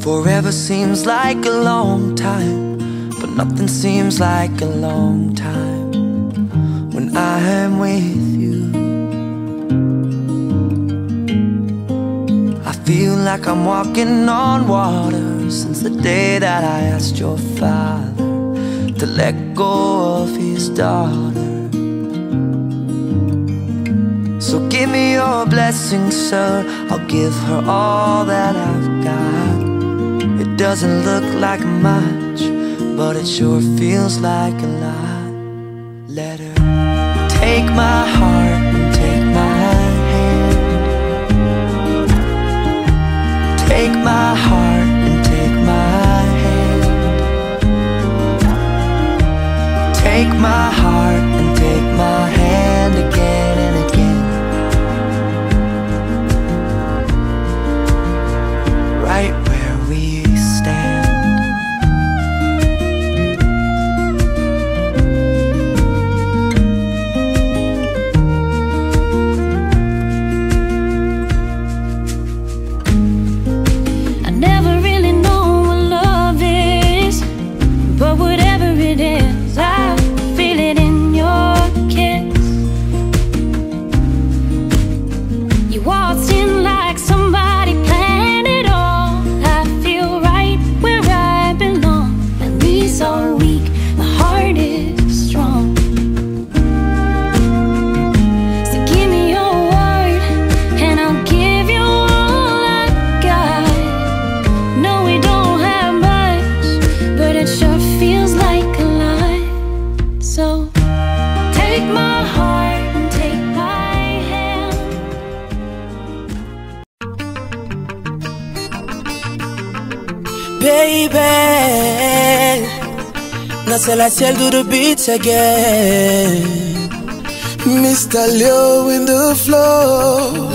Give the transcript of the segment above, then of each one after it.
Forever seems like a long time, but nothing seems like a long time when I am with you. I feel like I'm walking on water since the day that I asked your father to let go of his daughter. So give me your blessing, sir. I'll give her all that I've got. It doesn't look like much, but it sure feels like a lot. Let her take my heart Baby, nasa la ciel do the beats again. Mr. Leo in the flow.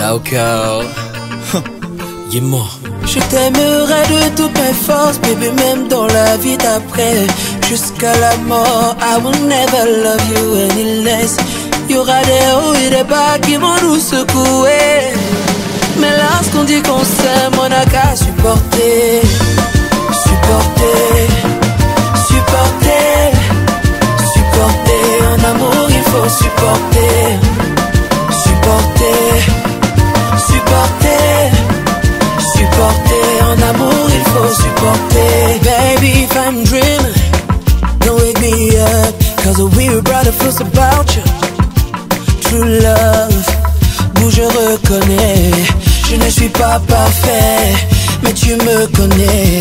Est mort. Je t'aimerai de toutes mes forces, baby, même dans la vie d'après. Jusqu'à la mort, I will never love you any less. Y aura des hauts et des bas qui vont nous secouer. Mais lorsqu'on dit qu'on s'aime, on n'a qu'à. Supporter, supporter. Supporter, supporter. Supporter en amour, il faut supporter. Baby, if I'm dreaming, don't wake me up. Cause a weary brother feels about you. True love, d'où je reconnais. Je ne suis pas parfait, mais tu me connais.